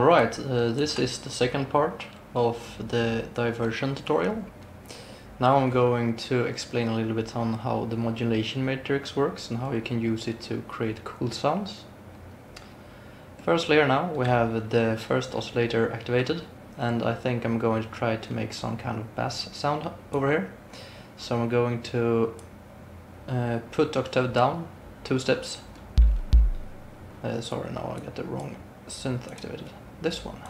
Alright, uh, this is the second part of the diversion tutorial. Now I'm going to explain a little bit on how the modulation matrix works and how you can use it to create cool sounds. First layer now we have the first oscillator activated and I think I'm going to try to make some kind of bass sound over here. So I'm going to uh, put octave down two steps. Uh, sorry, now I got the wrong synth activated. This one.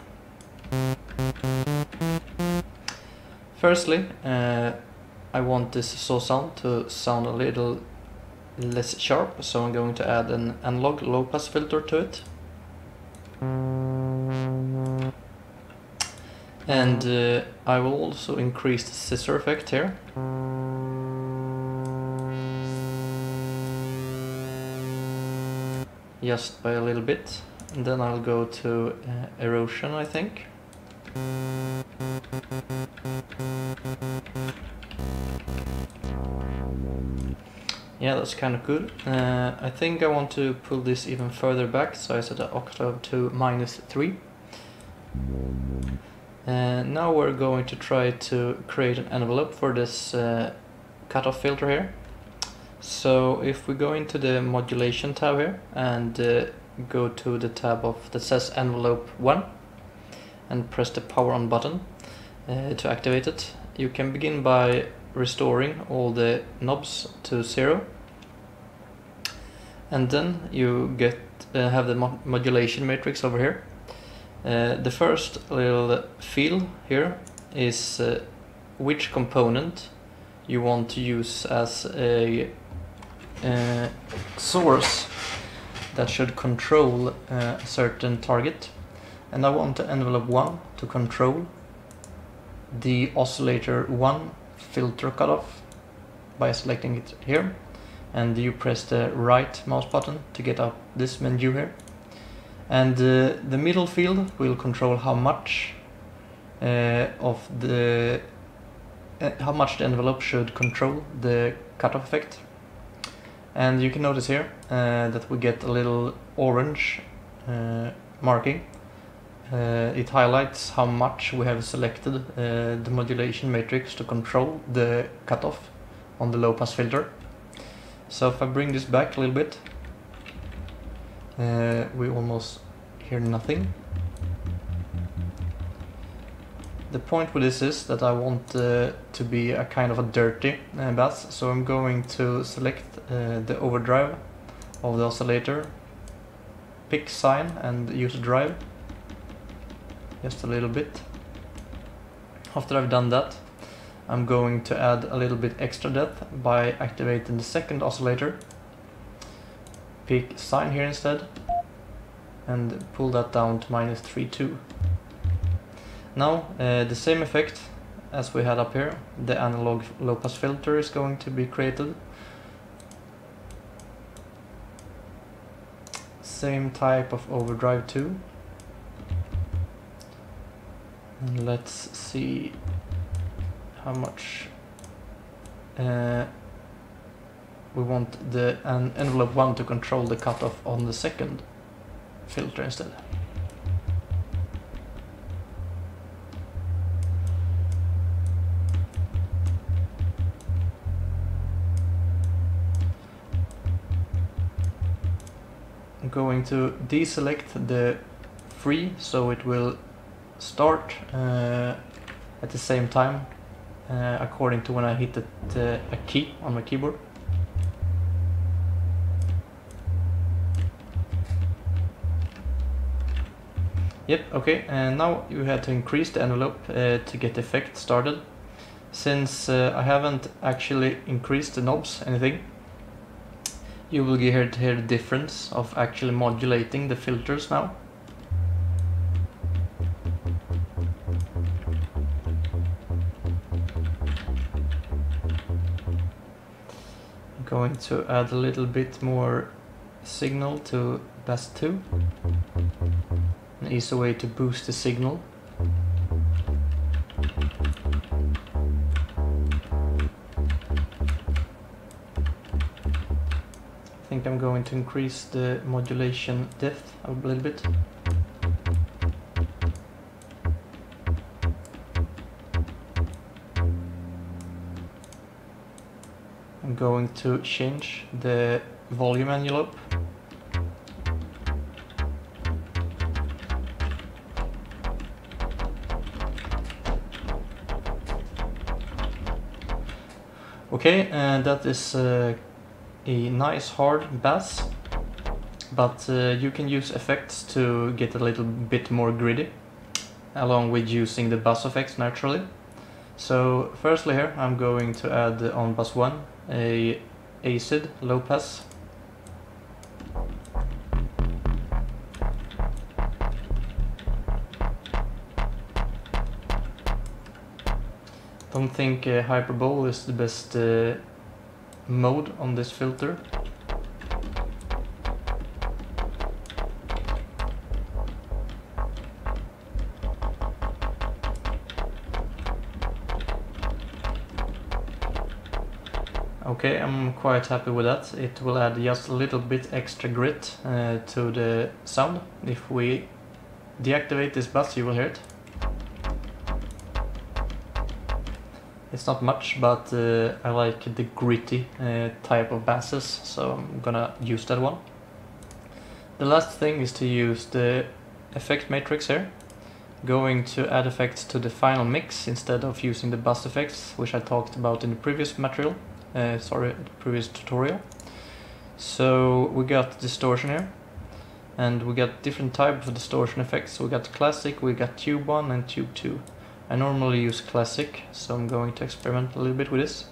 Firstly, uh, I want this saw sound to sound a little less sharp, so I'm going to add an analog low pass filter to it. And uh, I will also increase the scissor effect here. Just by a little bit. And then I'll go to uh, erosion, I think. Yeah, that's kind of good. Uh, I think I want to pull this even further back, so I set the octave to minus 3. Uh, now we're going to try to create an envelope for this uh, cutoff filter here. So if we go into the modulation tab here and uh, go to the tab of that says envelope 1 and press the power on button uh, to activate it. You can begin by restoring all the knobs to zero and then you get uh, have the mo modulation matrix over here. Uh, the first little field here is uh, which component you want to use as a uh, source that should control uh, a certain target. And I want the envelope 1 to control the oscillator 1 filter cutoff by selecting it here. And you press the right mouse button to get up this menu here. And uh, the middle field will control how much uh, of the uh, how much the envelope should control the cutoff effect and you can notice here uh, that we get a little orange uh, marking. Uh, it highlights how much we have selected uh, the modulation matrix to control the cutoff on the low pass filter. So if I bring this back a little bit, uh, we almost hear nothing. The point with this is that I want uh, to be a kind of a dirty uh, bass, so I'm going to select uh, the overdrive of the oscillator, pick sine and use drive, just a little bit. After I've done that, I'm going to add a little bit extra depth by activating the second oscillator, pick sine here instead, and pull that down to minus 3.2. Now uh, the same effect as we had up here, the analog low pass filter is going to be created. Same type of overdrive too. And let's see how much uh, we want the an envelope 1 to control the cutoff on the second filter instead. Going to deselect the free so it will start uh, at the same time uh, according to when I hit the, a key on my keyboard. Yep, okay, and now you have to increase the envelope uh, to get the effect started. Since uh, I haven't actually increased the knobs, anything, you will to hear the difference of actually modulating the filters now. I'm going to add a little bit more signal to Bass 2. An easy way to boost the signal. think I'm going to increase the modulation depth a little bit. I'm going to change the volume envelope Okay, and that is uh, a nice hard bass, but uh, you can use effects to get a little bit more gritty, along with using the bass effects naturally. So firstly here I'm going to add on bus 1 a acid low pass. Don't think uh, hyperbole is the best uh, mode on this filter. Okay, I'm quite happy with that. It will add just a little bit extra grit uh, to the sound. If we deactivate this bus, you will hear it. It's not much, but uh, I like the gritty uh, type of basses, so I'm gonna use that one. The last thing is to use the effect matrix here. Going to add effects to the final mix instead of using the bus effects, which I talked about in the previous material uh, sorry, previous tutorial. So we got distortion here, and we got different type of distortion effects. So we got classic, we got tube 1 and tube 2. I normally use classic, so I'm going to experiment a little bit with this.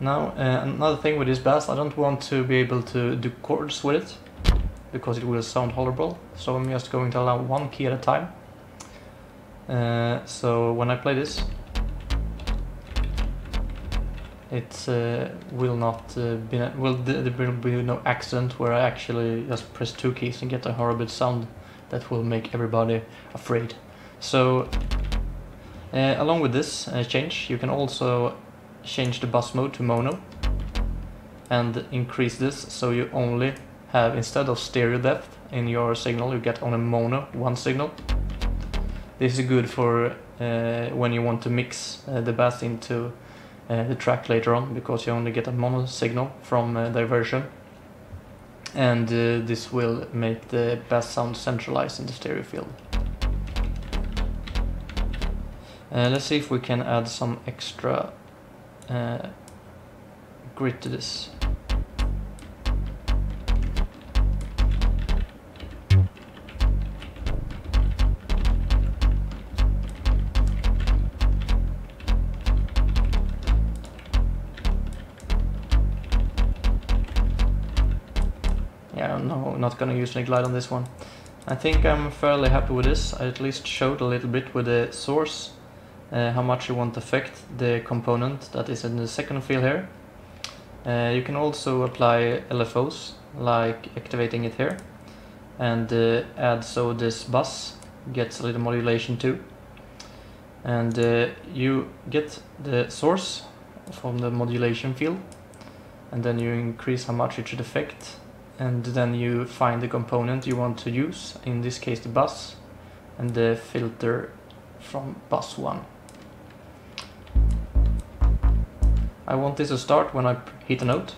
Now, uh, another thing with this bass, I don't want to be able to do chords with it, because it will sound horrible, so I'm just going to allow one key at a time. Uh, so when I play this, it uh, will not uh, be, will there will be no accident where I actually just press two keys and get a horrible sound that will make everybody afraid. So, uh, along with this uh, change, you can also change the bus mode to mono and increase this so you only have instead of stereo depth in your signal you get on a mono one signal this is good for uh, when you want to mix uh, the bass into uh, the track later on because you only get a mono signal from uh, diversion and uh, this will make the bass sound centralized in the stereo field. Uh, let's see if we can add some extra grit to this. No, not gonna use any glide on this one. I think I'm fairly happy with this. I at least showed a little bit with the source uh, how much you want to affect the component that is in the second field here. Uh, you can also apply LFOs, like activating it here, and uh, add so this bus gets a little modulation too. And uh, you get the source from the modulation field, and then you increase how much it should affect, and then you find the component you want to use, in this case the bus, and the filter from bus 1. I want this to start when I hit a note.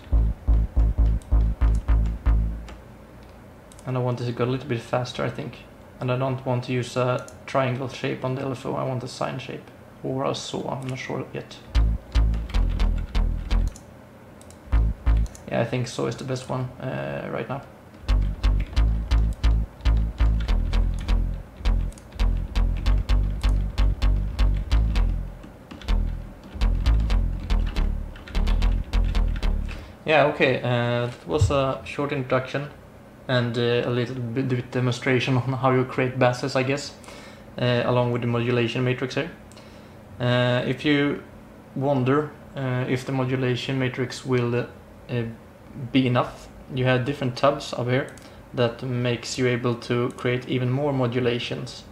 And I want this to go a little bit faster, I think. And I don't want to use a triangle shape on the LFO, I want a sine shape. Or a saw, I'm not sure yet. Yeah, I think so is the best one uh, right now. Yeah, okay, uh, that was a short introduction and uh, a little bit demonstration on how you create basses, I guess, uh, along with the modulation matrix here. Uh, if you wonder uh, if the modulation matrix will uh, be enough, you have different tabs up here that makes you able to create even more modulations.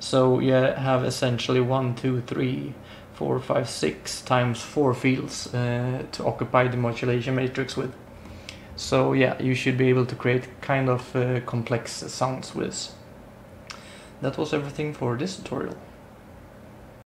So you have essentially one, two, three, four, five, six times four fields uh, to occupy the modulation matrix with. So yeah, you should be able to create kind of uh, complex sounds with this. That was everything for this tutorial.